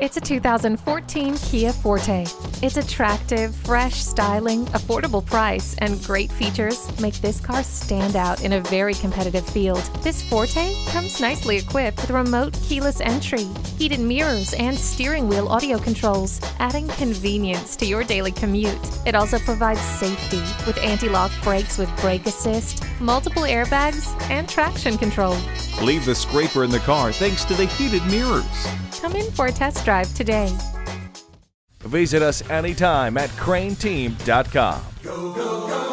It's a 2014 Kia Forte. Its attractive, fresh styling, affordable price, and great features make this car stand out in a very competitive field. This Forte comes nicely equipped with remote keyless entry, heated mirrors, and steering wheel audio controls, adding convenience to your daily commute. It also provides safety with anti-lock brakes with brake assist, multiple airbags, and traction control. Leave the scraper in the car thanks to the heated mirrors. Come in for a test drive today. Visit us anytime at crainteam.com. Go, go, go.